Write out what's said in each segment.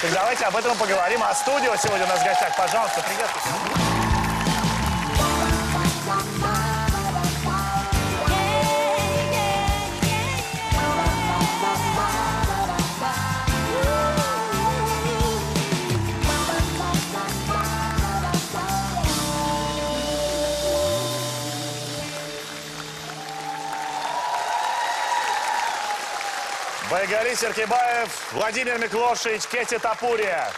Так давайте об этом поговорим. А студио сегодня у нас в гостях. Пожалуйста, приветствуйте. Байгали Серкибаев, Владимир Миклошич, Кети Тапурия.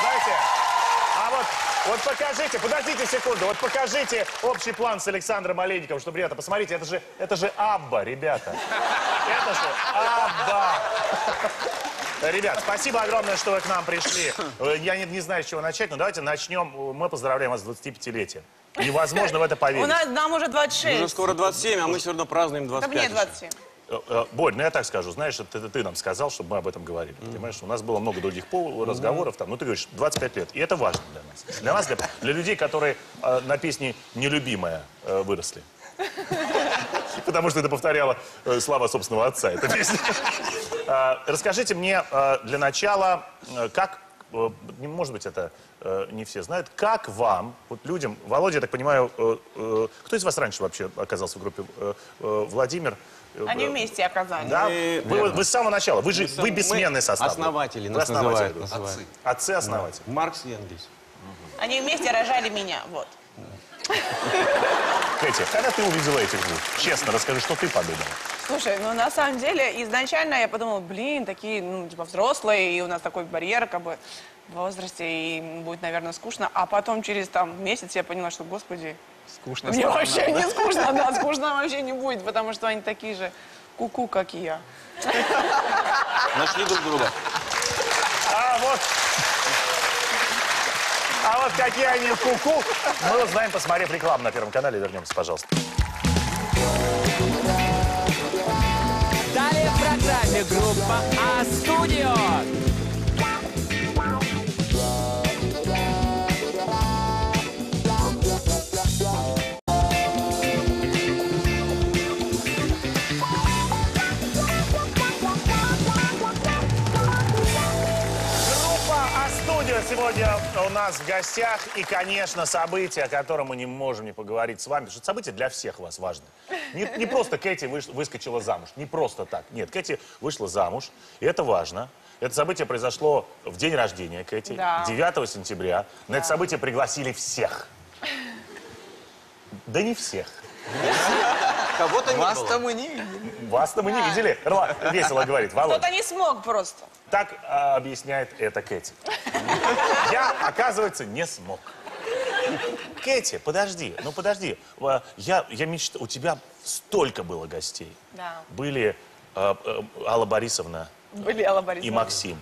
Знаете, а вот, вот покажите, подождите секунду, вот покажите общий план с Александром Олейниковым, чтобы, ребята, посмотрите, это же, это же Абба, ребята. Это же Абба. Ребят, спасибо огромное, что вы к нам пришли. Я не, не знаю, с чего начать, но давайте начнем. Мы поздравляем вас с 25-летием. Невозможно в это У поверить. нас, нам уже 26. Уже скоро 27, а мы все равно празднуем Да 25. мне еще. 27. Э, э, Борь, ну я так скажу, знаешь, это ты, ты нам сказал, чтобы мы об этом говорили. Понимаешь, у нас было много других пол- разговоров, там, ну ты говоришь, 25 лет, и это важно для нас. Для нас, для, для людей, которые э, на песне «Нелюбимая» э, выросли. Потому что это повторяла э, слава собственного отца, эта песня. А, Расскажите мне э, для начала, э, как, не- может быть, это э, не все знают, как вам, вот людям, Володя, я так понимаю, э, э, кто из вас раньше вообще оказался в группе? Э, э, Владимир? э, Они э, вместе оказались. Да? Мы- Вы, вы с самого начала, вы же, Мы вы бессменный мы состав. Основатели нас основатели называют. группы. называют. Отцы-основатели. Маркс и Энгельс. Они вместе рожали меня. Вот. Кэти, когда ты увидела этих двух? Честно, расскажи, что ты подумала? Слушай, ну на самом деле изначально я подумала, блин, такие, ну, типа взрослые, и у нас такой барьер, как бы, в возрасте, и будет, наверное, скучно. А потом через там месяц я поняла, что, господи, Скучно мне стало. вообще не скучно, да, скучно вообще не будет, потому что они такие же куку, как и я. Нашли друг друга. А вот... А вот какие они куку, мы узнаем, посмотрев рекламу на Первом канале. Вернемся, пожалуйста. Далее в программе группа А-студио. Сегодня у нас в гостях. И, конечно, событие, о котором мы не можем не поговорить с вами. Потому что событие для всех вас важно. Не, не просто Кэти выш- выскочила замуж. Не просто так. Нет, Кэти вышла замуж. И это важно. Это событие произошло в день рождения Кэти, Да. 9 сентября. На это событие пригласили всех. Да не всех. Кого-то не Вас было. там и не видели. Вас-то мы не видели. Рла весело говорит. Володя. Кто-то не смог просто. Так а, объясняет это Кэти. Я, оказывается, не смог. Кэти, подожди, ну подожди. Я, я мечтаю, у тебя столько было гостей. Да. Были а, а, Алла Борисовна Были Алла и Борисовна. Максим.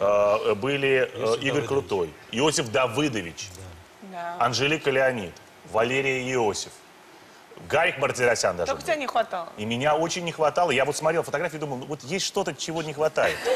А, Были а, Игорь Крутой, Иосиф Давыдович, Да. Анжелика Леонид, Валерия Иосиф, Гарик Мартиросян даже Только тебя не хватало. И меня очень не хватало. Я вот смотрел фотографии и думал, ну, вот есть что-то, чего не хватает.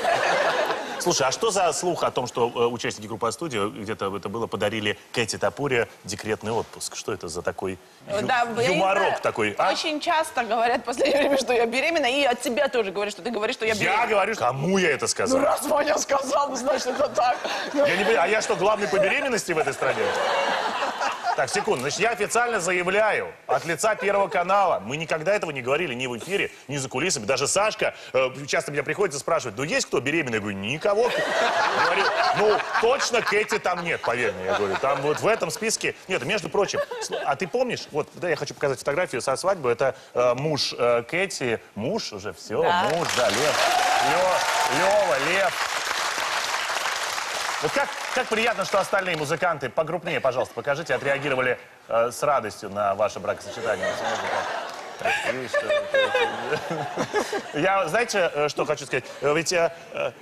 Слушай, а что за слух о том, что э, участники группы «А-студио» где-то это было, подарили Кэти Тапуре декретный отпуск? Что это за такой ю- Да, я юморок знаю, такой? а? Очень часто говорят в последнее время, что я беременна, и от тебя тоже говорят, что ты говоришь, что я Я беременна. говорю, что- кому я это Ну, сказал? раз Ваня сказал, ну, значит, это так. Я не понимаю, а я что, главный по беременности в этой стране? Так, секунду. Значит, я официально заявляю от лица Первого канала. Мы никогда этого не говорили ни в эфире, ни за кулисами. Даже Сашка э, часто меня приходится спрашивать, ну есть кто беременный? Я говорю, никого. Говорю, ну точно Кэти там нет, поверь мне. Я говорю, там вот в этом списке... Нет, между прочим, а ты помнишь, вот, да, я хочу показать фотографию со свадьбы. Это э, муж э, Кэти. Муж уже, все, Да. муж, да, Лев. Лё- Лёва, Лев. Вот как, как приятно, что остальные музыканты, погруппнее, пожалуйста, покажите, отреагировали э, с радостью на ваше бракосочетание. Я, знаете, э, что хочу сказать? Э, Ведь, э, э,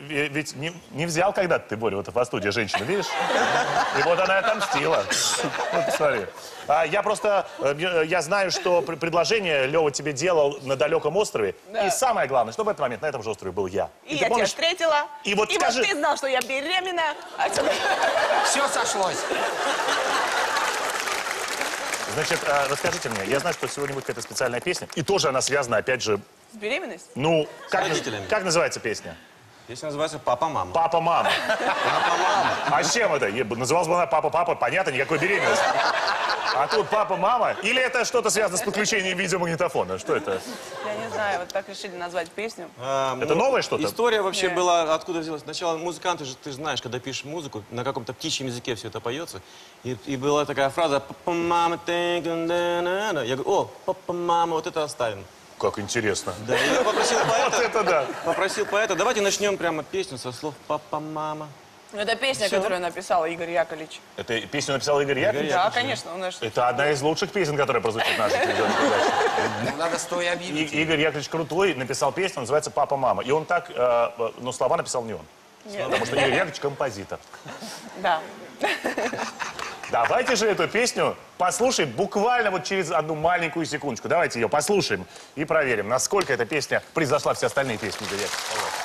ве- ведь не, не взял когда-то ты, Боря, вот в студии женщину, видишь? И вот она и отомстила. Вот посмотри. А, я просто, я знаю, что пр- предложение Лева тебе делал на далеком острове. Да. И самое главное, что в этот момент на этом же острове был я. И, ты я помнишь, тебя встретила. И вот скажи- ты знал, что я беременна. А тебе- Все сошлось. Значит, э, расскажите мне, я знаю, что сегодня будет какая-то специальная песня, и тоже она связана, опять же, С беременностью? Ну, как, родителями. как называется песня? Песня называется «Папа-мама». Папа-мама. А с чем это? Называлась бы она папа-папа, понятно, никакой беременности. А тут папа-мама? Или это что-то связано с подключением видеомагнитофона? Что это? Я не знаю, вот так решили назвать песню. А, Это ну, новое что-то? История вообще Да. была, откуда взялась. Сначала музыканты же, ты же знаешь, когда пишешь музыку, на каком-то птичьем языке все это поется. И, и была такая фраза «Папа, мама, think and then and-». Я говорю, о, папа, мама, вот это оставим. Как интересно. Да, и я попросил Вот поэта, это да. попросил поэта, давайте начнем прямо песню со слов «Папа, мама». Ну, Это песня, Всё. которую написал Игорь Яковлевич. Это песню написал Игорь Яковлевич? Да, конечно. У нас Это одна из лучших песен, которая прозвучит в нашей телевизионной передаче. Надо стоя И- объявить. Игорь Яковлевич Крутой написал песню, называется «Папа-мама». И он так, э, э, но слова написал не он. Нет. Потому что Игорь Яковлевич композитор. Да. Давайте же эту песню послушаем буквально вот через одну маленькую секундочку. Давайте ее послушаем и проверим, насколько эта песня превзошла все остальные песни Игоря Яковлевича. Пожалуйста.